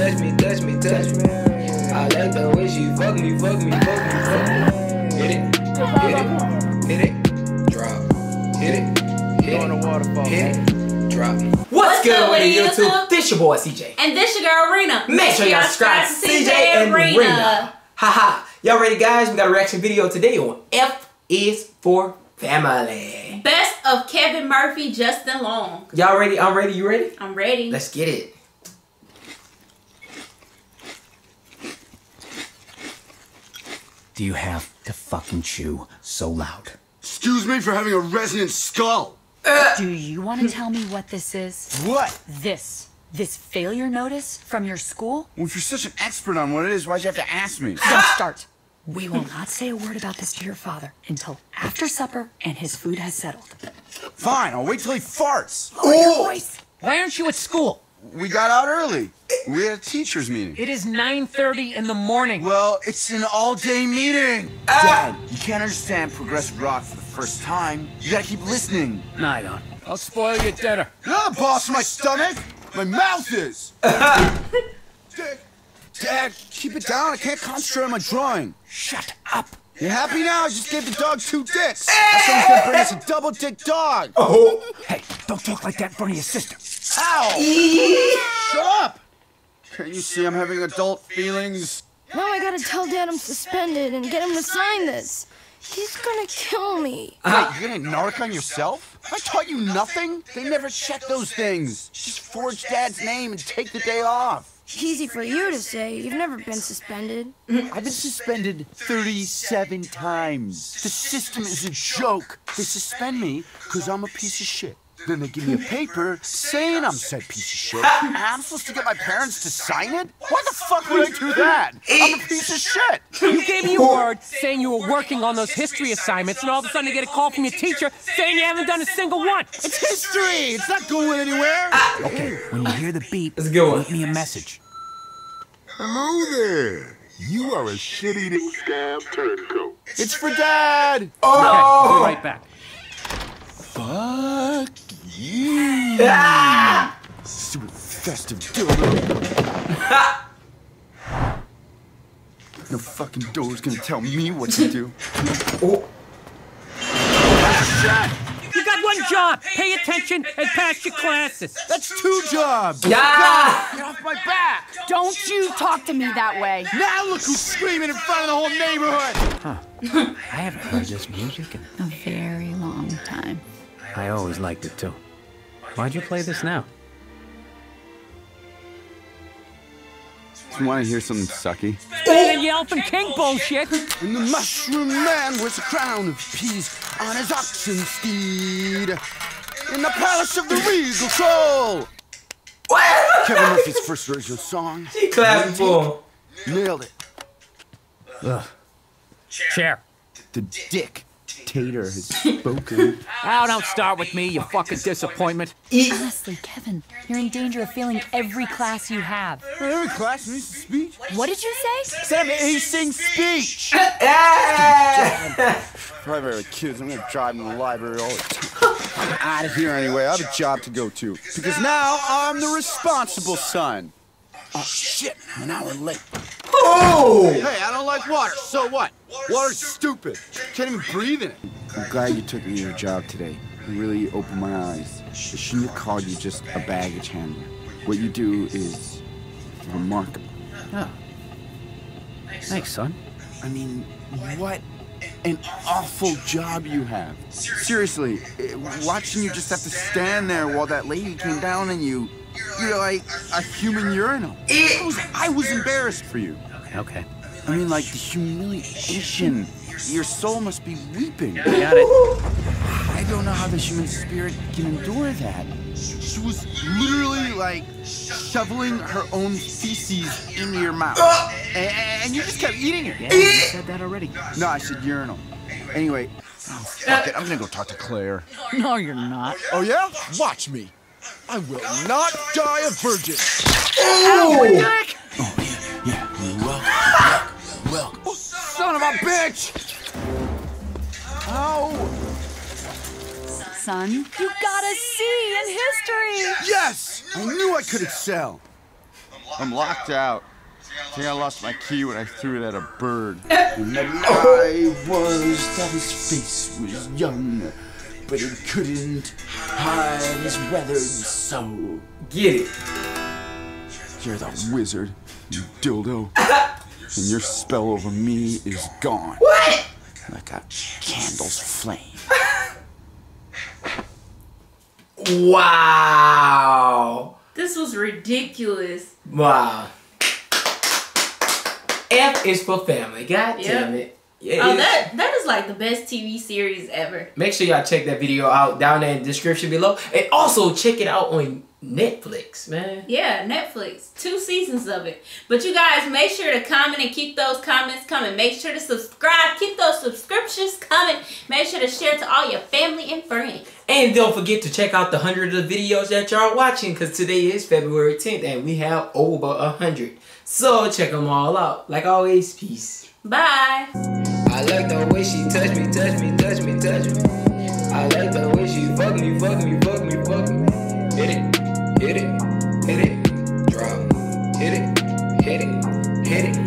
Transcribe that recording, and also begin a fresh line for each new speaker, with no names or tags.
touch me, touch me, touch me. I like the way she fuck me, fuck me, fuck me, fuck me. Hit it, hit it, hit it, drop. Hit it, hit it, hit it, drop. What's good with you, YouTube? This your boy CJ.
And this your girl Rina.
Make sure y'all subscribe to CJ and Rina. Haha. Y'all ready, guys? We got a reaction video today on F is for Family.
Best of Kevin Murphy, Justin Long.
Y'all ready? I'm ready. You ready?
I'm ready.
Let's get it.
Do you have to fucking chew so loud?
Excuse me for having a resonant skull. Uh.
Do you want to tell me what this is?
What?
This. This failure notice from your school?
Well, if you're such an expert on what it is, why'd you have to ask me?
Don't start. We will not say a word about this to your father until after supper and his food has settled.
Fine, I'll wait till he farts.
Lower your oh! voice.
Why aren't you at school?
We got out early. We had a teacher's meeting.
It is 9.30 in the morning.
Well, it's an all-day meeting. Ah! Dad, you can't understand progressive rock for the first time. You gotta keep listening.
No, I don't. I'll spoil your dinner.
You're not the boss of my stomach. My mouth is. Dad, Dad, keep it down. I can't concentrate on my drawing.
Shut up.
You happy now? I just gave the dog two dicks. Now someone's gonna bring us a double dick dog. Oh.
Hey, don't talk like that in front of your sister.
Ow! Shut up! Can't you see I'm having adult feelings?
Now I gotta tell Dad I'm suspended and get him to sign this. He's gonna kill me.
Wait, you're gonna narc on yourself? I taught you nothing? They never check those things. Just forge Dad's name and take the day off.
Easy for you to say. You've never been suspended.
I've been suspended 37 times. The system is a joke. They suspend me because I'm a piece of shit. Then they give me a paper saying I'm said piece of shit. And I'm supposed to get my parents to sign it? Why the fuck would I do that? I'm a piece of shit.
You gave me a word saying you were working on those history assignments, and all of a sudden you get a call from your teacher saying you haven't done a single one.
It's history. It's not going anywhere. Ah.
Okay, when you hear the beep,
That's a good one.
leave me a message.
Hello there. You are a shit-eating scab turncoat.
It's for Dad. Oh.
Okay, I'll be right back.
Fuck you. Stupid festive dildo. no fucking door's gonna tell me what to do. Oh.
You got one job. Pay attention and pass your classes.
That's two jobs.
Yeah.
Get off my back.
Don't you talk to me that way.
Now look who's screaming in front of the whole neighborhood.
I haven't heard this music in
A very long time.
I always liked it too. Why'd you play this now?
You want to hear something sucky?
That Yelping King bullshit.
And the mushroom man wears a crown of peas on his oxen steed. In the palace of the regal soul. Kevin Murphy's first original song.
She clapping for.
Nailed it. Ugh.
Chair.
The dick tater has spoken.
Oh, don't start with me, you fucking disappointment.
Honestly, Kevin, you're in danger of failing every class you have.
Every class needs a speech.
What did you say?
Sam acing speech.
Yeah.
Private kids, I'm gonna drive them to the library all the time. I'm out of here anyway. I have a job to go to. Because now I'm the responsible son. Oh shit, I'm an hour late.
Oh.
Hey, I don't like water. So what? Water's stupid. Can't even breathe in it. I'm glad you took me to your job today. It really opened my eyes. I shouldn't have called you just a baggage handler. What you do is remarkable.
Thanks, son.
I mean, what an awful job you have. Seriously, eh, watching you just have to stand there while that lady came down on you, you're like a human urinal. I was, I was embarrassed for you.
Okay.
I mean, like the humiliation. Your soul must be weeping.
Got it.
I don't know how the human spirit can endure that. She was literally like shoveling her own feces into your mouth. and, and you just kept eating it.
yeah, you said that already.
No, I said urinal. Anyway, oh, fuck it. I'm gonna go talk to Claire.
No, you're not.
Oh, yeah? Watch me. I will not die a virgin.
Oh.
Son bitch! Ow!
Son, you got a C in history.
Yes! I knew I could excel. I'm locked out. I think I lost my key when I threw it at a bird. and the lie was that his face was young, but it couldn't hide his weathered soul.
Get it.
You're the wizard, you dildo. And your spell over me is gone.
What?
Like a candle's flame.
Wow.
This was ridiculous.
Wow. F is for family. God
Yep.
damn it. Yeah,
Oh, that that is like the best TV series ever.
Make sure y'all check that video out down there in the description below. And also check it out on Netflix, man.
Yeah, Netflix. Two seasons of it. But you guys make sure to comment and keep those comments coming. Make sure to subscribe. Keep those subscriptions coming. Make sure to share to all your family and friends.
And don't forget to check out the hundred of the videos that y'all are watching because today is February 10th and we have over a hundred. So check them all out. Like always, peace.
Bye.
I like the way she touch me, touch me, touch me, touch me. I like the way she fuck me, fuck me, fuck me, fuck me. Hit it, hit it, hit it, drop. Hit it, hit it, hit it.